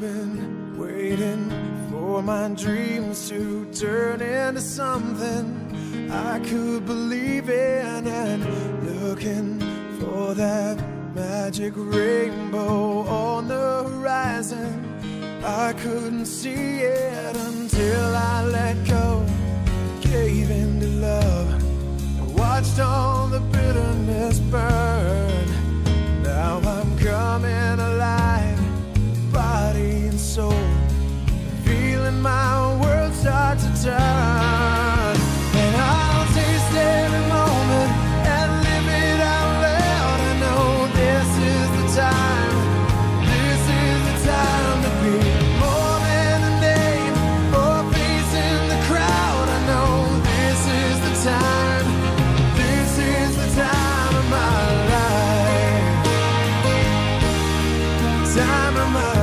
been waiting for my dreams to turn into something I could believe in and looking for that magic rainbow on the horizon. I couldn't see it until I let go, gave in to love, and watched all the bitterness burn. time of my